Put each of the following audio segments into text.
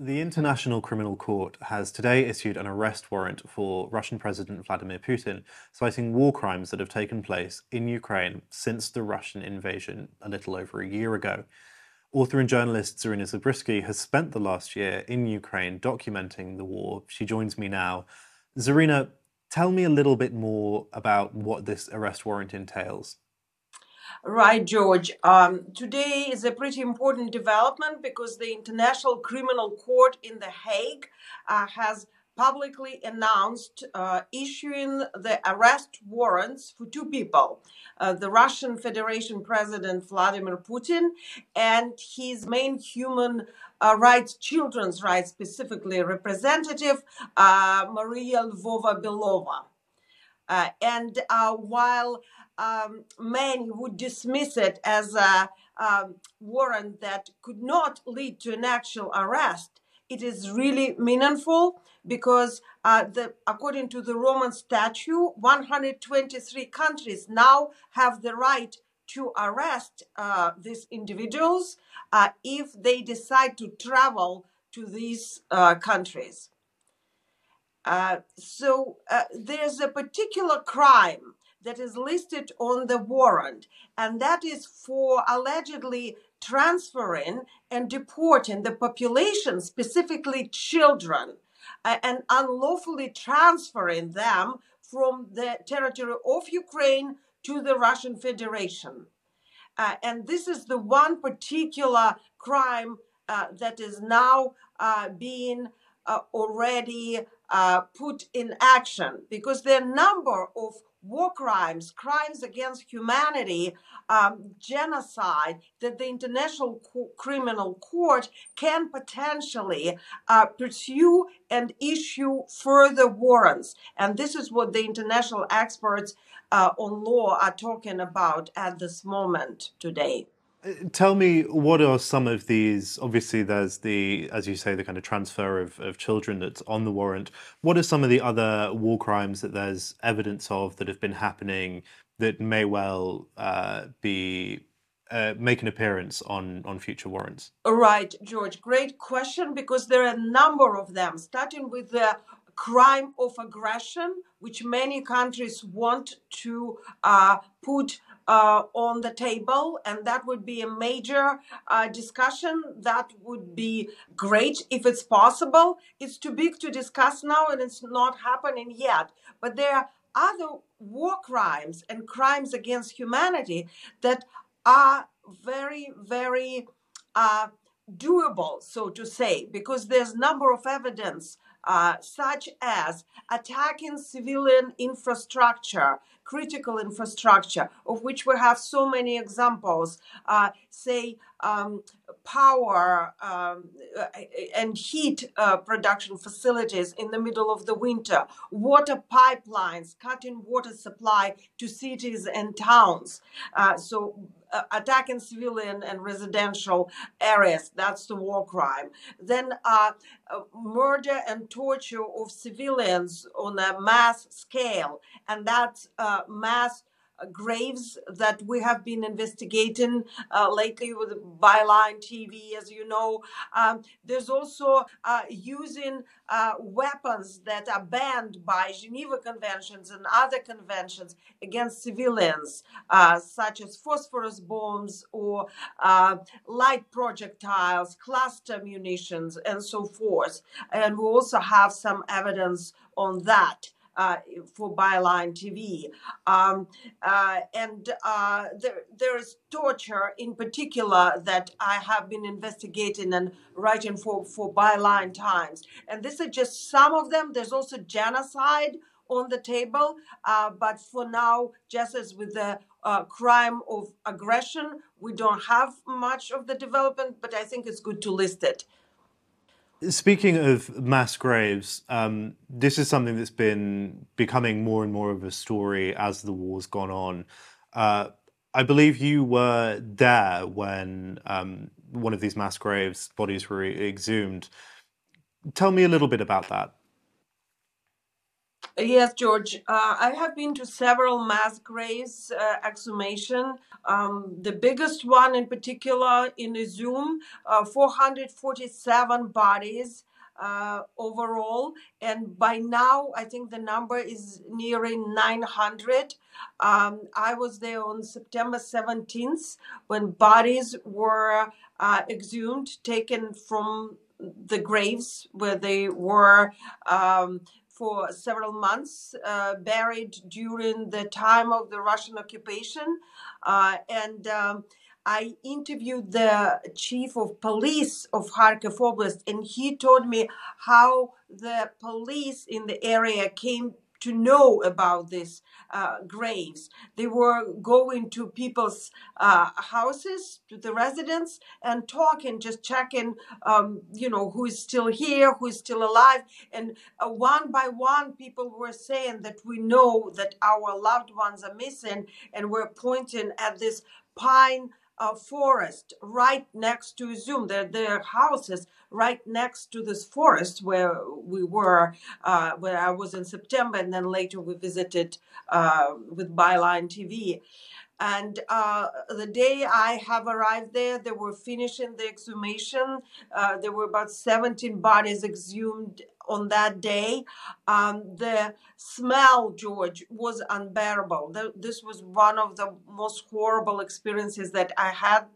The International Criminal Court has today issued an arrest warrant for Russian President Vladimir Putin, citing war crimes that have taken place in Ukraine since the Russian invasion a little over a year ago. Author and journalist Zarina Zabrisky has spent the last year in Ukraine documenting the war. She joins me now. Zarina, tell me a little bit more about what this arrest warrant entails. Right, George. Um, today is a pretty important development because the International Criminal Court in The Hague uh, has publicly announced uh, issuing the arrest warrants for two people uh, the Russian Federation President Vladimir Putin and his main human uh, rights, children's rights specifically, representative uh, Maria Lvova Belova. Uh, and uh, while um, many would dismiss it as a um, warrant that could not lead to an actual arrest, it is really meaningful because uh, the, according to the Roman statute, 123 countries now have the right to arrest uh, these individuals uh, if they decide to travel to these uh, countries. Uh, so uh, there's a particular crime that is listed on the warrant, and that is for allegedly transferring and deporting the population, specifically children, uh, and unlawfully transferring them from the territory of Ukraine to the Russian Federation. Uh, and this is the one particular crime uh, that is now uh, being uh, already uh, put in action because a number of war crimes, crimes against humanity, um, genocide that the International Co- Criminal Court can potentially uh, pursue and issue further warrants. And this is what the international experts uh, on law are talking about at this moment today. Tell me, what are some of these? Obviously, there's the, as you say, the kind of transfer of, of children that's on the warrant. What are some of the other war crimes that there's evidence of that have been happening that may well uh, be uh, make an appearance on on future warrants? Right, George. Great question because there are a number of them, starting with the crime of aggression, which many countries want to uh, put uh, on the table, and that would be a major uh, discussion. That would be great if it's possible. It's too big to discuss now, and it's not happening yet. But there are other war crimes and crimes against humanity that are very, very uh, doable, so to say, because there's number of evidence uh, such as attacking civilian infrastructure, critical infrastructure, of which we have so many examples, uh, say um, power um, and heat uh, production facilities in the middle of the winter, water pipelines, cutting water supply to cities and towns. Uh, so uh, attacking civilian and residential areas. That's the war crime. Then uh, uh, murder and torture of civilians on a mass scale, and that's uh, mass graves that we have been investigating uh, lately with Byline TV, as you know. Um, there's also uh, using uh, weapons that are banned by Geneva Conventions and other conventions against civilians, uh, such as phosphorus bombs or uh, light projectiles, cluster munitions, and so forth. And we also have some evidence on that uh, for Byline TV. Um, uh, and uh, there, there is torture in particular that I have been investigating and writing for, for Byline Times. And these are just some of them. There's also genocide on the table. Uh, but for now, just as with the uh, crime of aggression, we don't have much of the development, but I think it's good to list it. Speaking of mass graves, um, this is something that's been becoming more and more of a story as the war's gone on. Uh, I believe you were there when um, one of these mass graves bodies were exhumed. Tell me a little bit about that. Yes, George. Uh, I have been to several mass graves uh, exhumation. Um, the biggest one, in particular, in Izum, uh, 447 bodies uh, overall, and by now I think the number is nearing 900. Um, I was there on September 17th when bodies were uh, exhumed, taken from the graves where they were. Um, for several months, uh, buried during the time of the Russian occupation. Uh, and um, I interviewed the chief of police of Kharkiv Oblast, and he told me how the police in the area came to know about these uh, graves. They were going to people's uh, houses, to the residents, and talking, just checking, um, you know, who is still here, who is still alive. And uh, one by one, people were saying that we know that our loved ones are missing, and we're pointing at this pine uh, forest right next to Izum. There, there are houses right next to this forest where we were, uh, where I was in September, and then later we visited uh, with Byline TV. And uh, the day I have arrived there, they were finishing the exhumation. Uh, there were about 17 bodies exhumed on that day. Um, the smell, George, was unbearable. The, this was one of the most horrible experiences that I had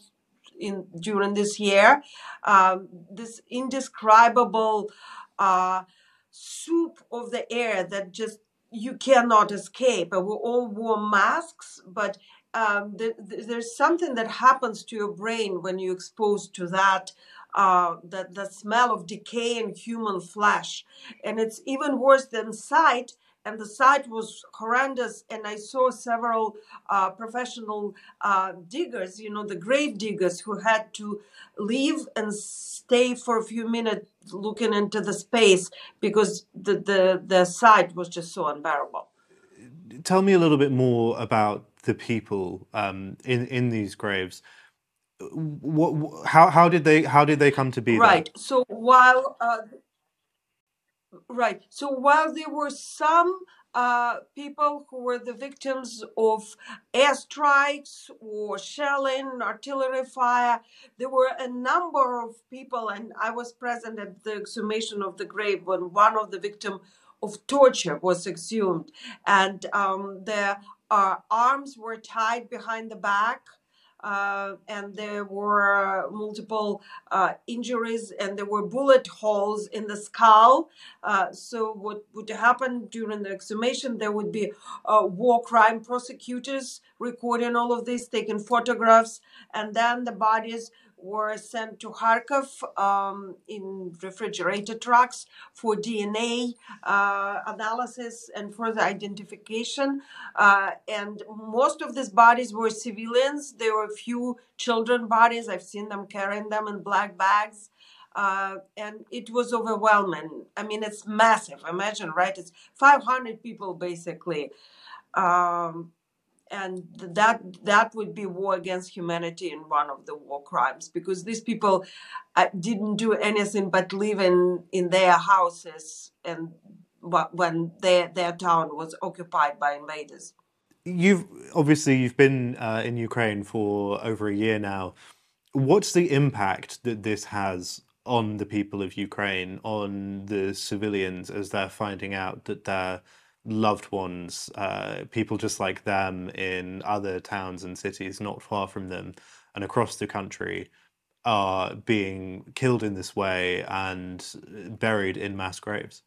in during this year. Um, this indescribable uh, soup of the air that just you cannot escape. We all wore masks, but um, the, the, there's something that happens to your brain when you're exposed to that uh, the, the smell of decay decaying human flesh. And it's even worse than sight. And the sight was horrendous. And I saw several uh, professional uh, diggers, you know, the grave diggers who had to leave and stay for a few minutes looking into the space because the, the, the sight was just so unbearable. Tell me a little bit more about the people um, in, in these graves what how how did they how did they come to be right there? so while uh, right so while there were some uh, people who were the victims of airstrikes or shelling, artillery fire. There were a number of people, and I was present at the exhumation of the grave when one of the victims of torture was exhumed, and um, their uh, arms were tied behind the back uh, and there were multiple uh, injuries and there were bullet holes in the skull. Uh, so what would happen during the exhumation? There would be uh, war crime prosecutors recording all of this, taking photographs, and then the bodies were sent to Kharkov um, in refrigerated trucks for DNA uh, analysis and further identification. Uh, and most of these bodies were civilians. There were a few children bodies. I've seen them carrying them in black bags. Uh, and it was overwhelming. I mean, it's massive. Imagine, right? It's 500 people basically. Um, and that that would be war against humanity and one of the war crimes because these people uh, didn't do anything but live in in their houses and when their their town was occupied by invaders. You've obviously you've been uh, in ukraine for over a year now. What's the impact that this has on the people of ukraine on the civilians as they're finding out that they're loved ones, uh, people just like them in other towns and cities not far from them and across the country are being killed in this way and buried in mass graves?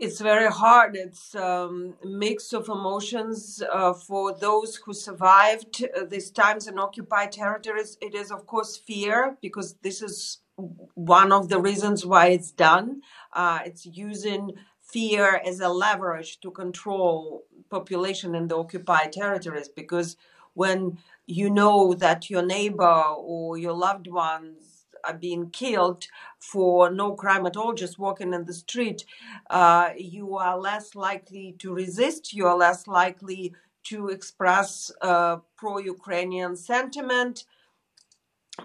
It's very hard. It's um, a mix of emotions uh, for those who survived uh, these times in occupied territories. It is, of course, fear because this is one of the reasons why it's done. Uh, it's using fear as a leverage to control population in the occupied territories because when you know that your neighbor or your loved ones are being killed for no crime at all, just walking in the street, uh, you are less likely to resist. You are less likely to express uh, pro Ukrainian sentiment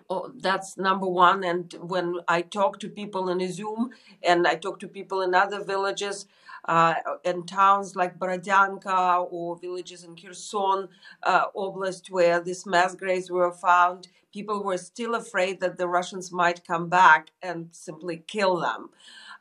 Oh, that's number one. And when I talk to people in Izum and I talk to people in other villages uh, and towns like Borodyanka or villages in Kherson uh, Oblast where these mass graves were found, people were still afraid that the Russians might come back and simply kill them.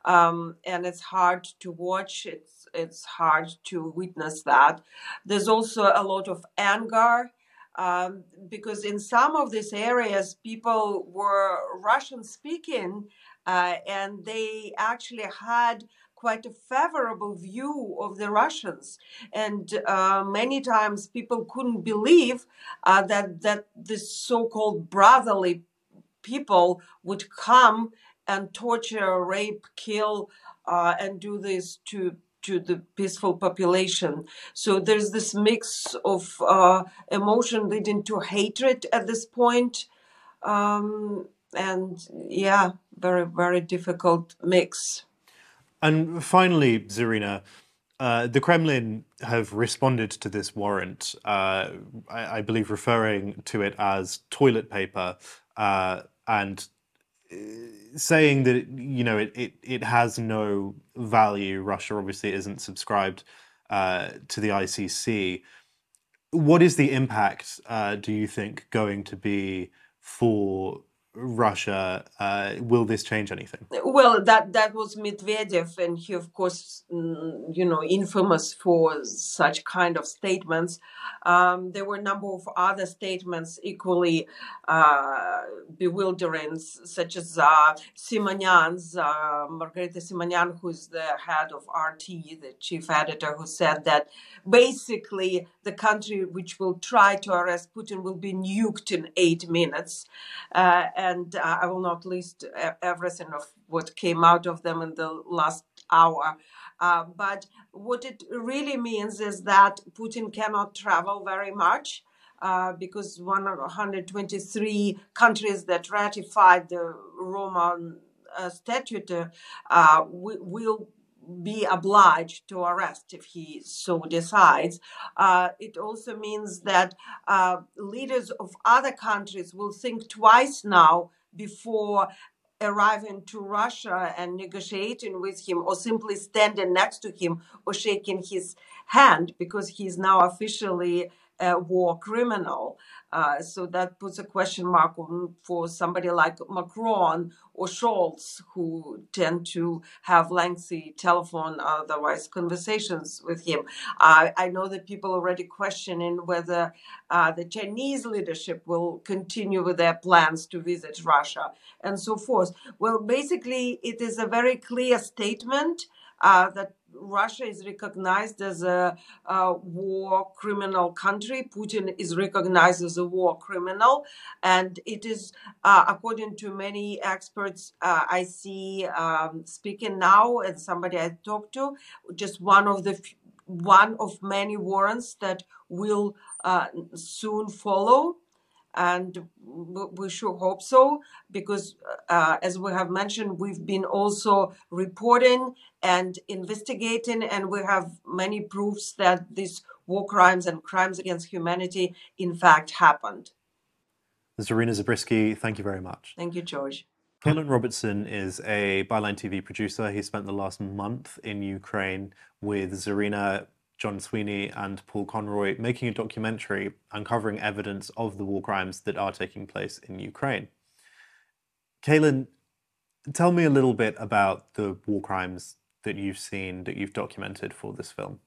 Um, and it's hard to watch. It's it's hard to witness that. There's also a lot of anger um, because in some of these areas people were Russian speaking uh, and they actually had quite a favorable view of the Russians. And uh, many times people couldn't believe uh, that, that this so called brotherly people would come and torture, rape, kill, uh, and do this to to the peaceful population. So there's this mix of uh, emotion leading to hatred at this point. Um, and yeah, very, very difficult mix. And finally, Zarina, uh, the Kremlin have responded to this warrant, uh, I, I, believe referring to it as toilet paper uh, and saying that you know it, it, it has no value. Russia obviously isn't subscribed uh, to the ICC. What is the impact, uh, do you think, going to be for Russia. Uh, will this change anything? Well, that that was Medvedev, and he, of course, mm, you know, infamous for such kind of statements. Um, there were a number of other statements equally uh, bewildering, such as uh, Simonyan's uh, Margarita Simonyan, who's the head of RT, the chief editor, who said that basically the country which will try to arrest Putin will be nuked in eight minutes. Uh, and uh, I will not list everything of what came out of them in the last hour. Uh, but what it really means is that Putin cannot travel very much. Uh, because 123 countries that ratified the Roma uh, Statute uh, will be obliged to arrest if he so decides. Uh, it also means that uh, leaders of other countries will think twice now before arriving to Russia and negotiating with him or simply standing next to him or shaking his hand because he's now officially a war criminal. Uh, so that puts a question mark on for somebody like Macron or Scholz, who tend to have lengthy telephone, otherwise conversations with him. Uh, I know that people already questioning whether uh, the Chinese leadership will continue with their plans to visit Russia and so forth. Well, basically, it is a very clear statement uh, that Russia is recognized as a, a, war criminal country. Putin is recognized as a war criminal. And it is, uh, according to many experts uh, I see um, speaking now and somebody I talked to, just one of the one of many warrants that will uh, soon follow and we should hope so because uh, as we have mentioned we've been also reporting and investigating and we have many proofs that these war crimes and crimes against humanity in fact happened. Zarina zabrisky thank you very much. Thank you george. Caolan Robertson is a Byline TV producer. He spent the last month in Ukraine with Zarina John Sweeney and Paul Conroy making a documentary uncovering evidence of the war crimes that are taking place in Ukraine. Caolan, tell me a little bit about the war crimes that you've seen, that you've documented for this film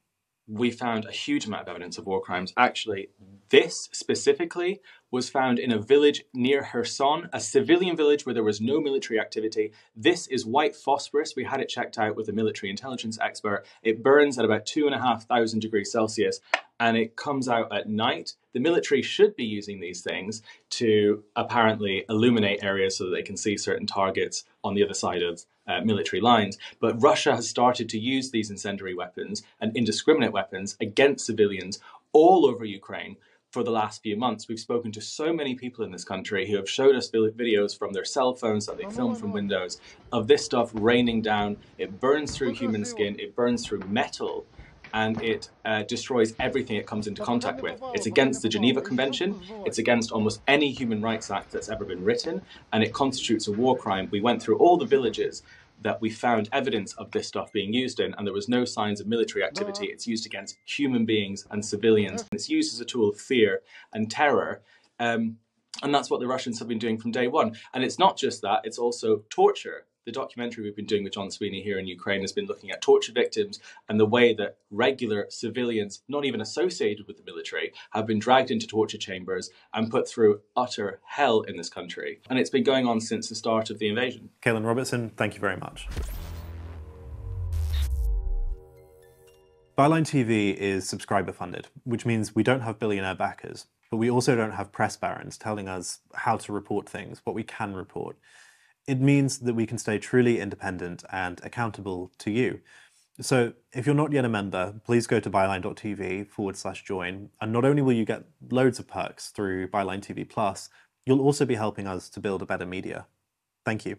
we found a huge amount of evidence of war crimes. Actually, this specifically was found in a village near Kherson, a civilian village where there was no military activity. This is white phosphorus. We had it checked out with a military intelligence expert. It burns at about two and a half thousand degrees Celsius and it comes out at night. The military should be using these things to apparently illuminate areas so that they can see certain targets on the other side of uh, military lines. But Russia has started to use these incendiary weapons and indiscriminate weapons against civilians all over Ukraine for the last few months. We've spoken to so many people in this country who have showed us videos from their cell phones that they filmed from windows of this stuff raining down. It burns through human skin, it burns through metal and it uh, destroys everything it comes into contact with. It's against the Geneva Convention, it's against almost any human rights act that's ever been written, and it constitutes a war crime. We went through all the villages that we found evidence of this stuff being used in, and there was no signs of military activity. It's used against human beings and civilians. It's used as a tool of fear and terror. Um, and that's what the Russians have been doing from day one. And it's not just that, it's also torture the documentary we've been doing with John Sweeney here in Ukraine has been looking at torture victims and the way that regular civilians, not even associated with the military, have been dragged into torture chambers and put through utter hell in this country. And it's been going on since the start of the invasion. Caolan Robertson, thank you very much. Byline TV is subscriber funded, which means we don't have billionaire backers, but we also don't have press barons telling us how to report things, what we can report it means that we can stay truly independent and accountable to you. So if you're not yet a member, please go to byline.tv forward slash join. And not only will you get loads of perks through Byline TV Plus, you'll also be helping us to build a better media. Thank you.